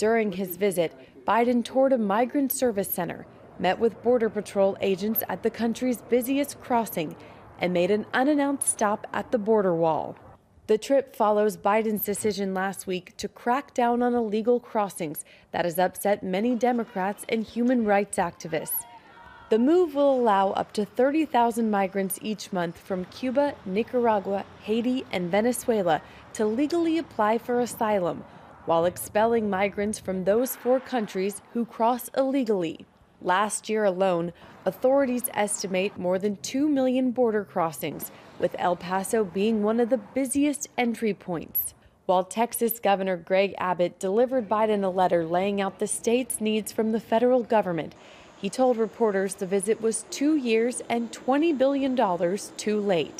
During his visit, Biden toured a migrant service center, met with Border Patrol agents at the country's busiest crossing, and made an unannounced stop at the border wall. The trip follows Biden's decision last week to crack down on illegal crossings that has upset many Democrats and human rights activists. The move will allow up to 30,000 migrants each month from Cuba, Nicaragua, Haiti, and Venezuela to legally apply for asylum, while expelling migrants from those four countries who cross illegally. Last year alone, authorities estimate more than 2 million border crossings, with El Paso being one of the busiest entry points. While Texas Governor Greg Abbott delivered Biden a letter laying out the state's needs from the federal government, he told reporters the visit was two years and $20 billion too late.